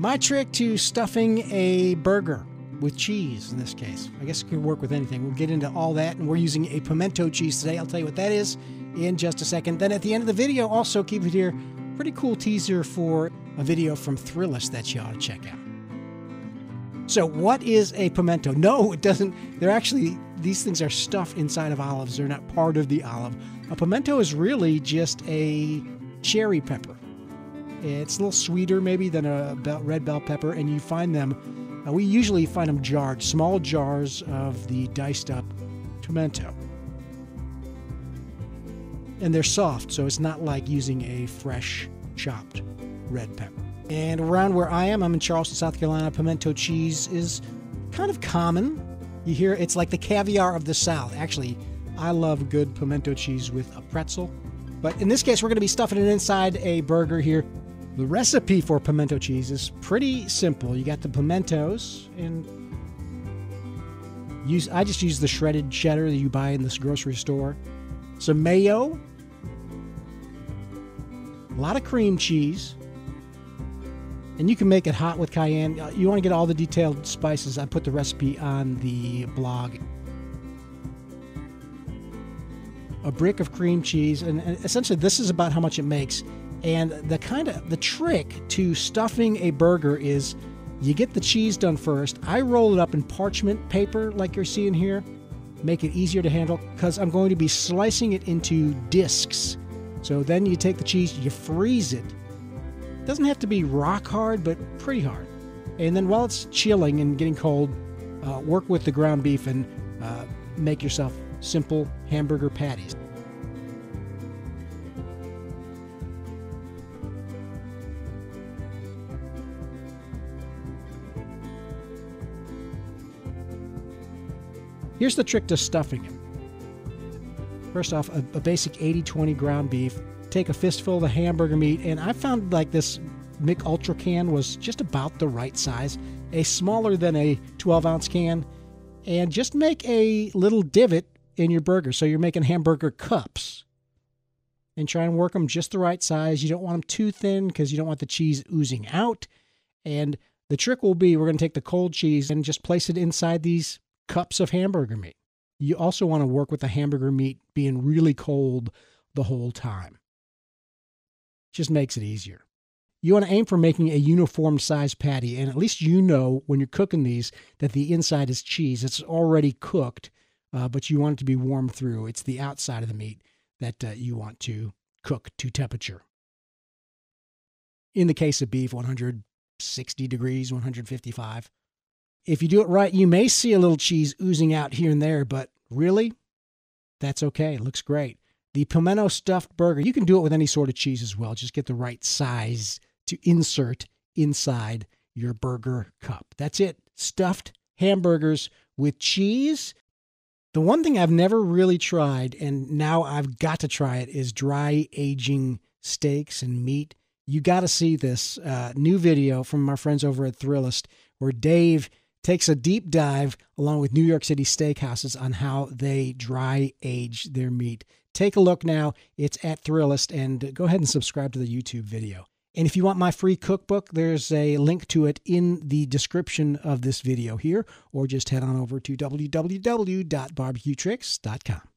My trick to stuffing a burger with cheese in this case. I guess it could work with anything. We'll get into all that, and we're using a pimento cheese today. I'll tell you what that is in just a second. Then at the end of the video, also keep it here. Pretty cool teaser for a video from Thrillist that you ought to check out. So, what is a pimento? No, it doesn't. They're actually, these things are stuffed inside of olives. They're not part of the olive. A pimento is really just a cherry pepper. It's a little sweeter, maybe, than a red bell pepper, and you find them, uh, we usually find them jarred, small jars of the diced up pimento. And they're soft, so it's not like using a fresh chopped red pepper. And around where I am, I'm in Charleston, South Carolina, pimento cheese is kind of common. You hear it's like the caviar of the South. Actually, I love good pimento cheese with a pretzel. But in this case, we're going to be stuffing it inside a burger here. The recipe for pimento cheese is pretty simple. You got the pimentos and use I just use the shredded cheddar that you buy in this grocery store. Some mayo, a lot of cream cheese, and you can make it hot with cayenne. Uh, you want to get all the detailed spices. I put the recipe on the blog. A brick of cream cheese, and essentially this is about how much it makes. And the kind of the trick to stuffing a burger is you get the cheese done first. I roll it up in parchment paper like you're seeing here, make it easier to handle because I'm going to be slicing it into discs. So then you take the cheese, you freeze it doesn't have to be rock hard, but pretty hard. And then while it's chilling and getting cold, uh, work with the ground beef and uh, make yourself simple hamburger patties. Here's the trick to stuffing it. First off, a, a basic 80 20 ground beef, take a fistful of the hamburger meat, and I found like this Mich Ultra can was just about the right size, a smaller than a 12 ounce can, and just make a little divot in your burger. So you're making hamburger cups. And try and work them just the right size. You don't want them too thin because you don't want the cheese oozing out. And the trick will be we're going to take the cold cheese and just place it inside these cups of hamburger meat. You also want to work with the hamburger meat being really cold the whole time just makes it easier. You want to aim for making a uniform size patty, and at least you know when you're cooking these that the inside is cheese. It's already cooked, uh, but you want it to be warm through. It's the outside of the meat that uh, you want to cook to temperature. In the case of beef, 160 degrees, 155. If you do it right, you may see a little cheese oozing out here and there, but really, that's okay. It looks great. The pimento stuffed burger, you can do it with any sort of cheese as well. Just get the right size to insert inside your burger cup. That's it. Stuffed hamburgers with cheese. The one thing I've never really tried, and now I've got to try it, is dry aging steaks and meat. You got to see this uh, new video from our friends over at Thrillist, where Dave takes a deep dive along with New York City steakhouses on how they dry age their meat. Take a look now. It's at Thrillist, and go ahead and subscribe to the YouTube video. And if you want my free cookbook, there's a link to it in the description of this video here, or just head on over to www.barbecuetricks.com.